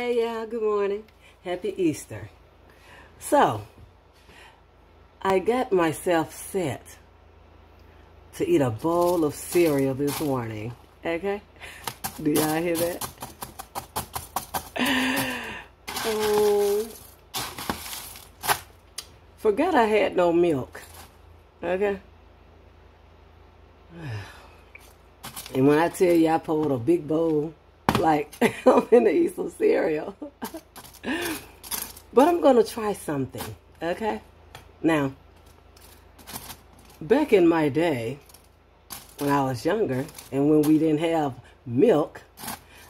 Hey y'all, good morning. Happy Easter. So, I got myself set to eat a bowl of cereal this morning. Okay? Do y'all hear that? Um, forgot I had no milk. Okay? And when I tell you I pulled a big bowl like I'm gonna eat some cereal. but I'm gonna try something, okay? Now, back in my day, when I was younger, and when we didn't have milk,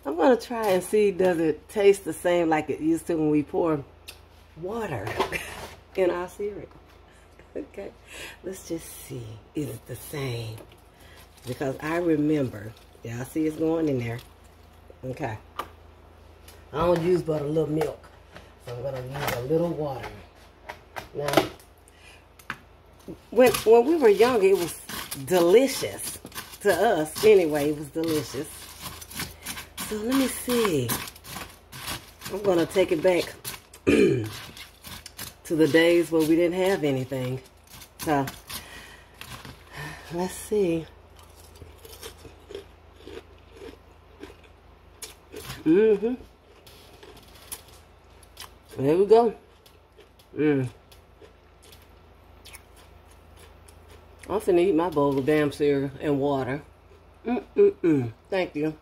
I'm gonna try and see does it taste the same like it used to when we pour water in our cereal. Okay, let's just see. Is it the same? Because I remember, y'all see it's going in there. Okay. I don't use but a little milk. So I'm going to use a little water. Now, when, when we were young, it was delicious. To us, anyway, it was delicious. So let me see. I'm going to take it back to the days where we didn't have anything. So, let's see. Mm-hmm. There we go. Mm. I'm finna eat my bowl of damn cereal and water. Mm-mm-mm. Thank you.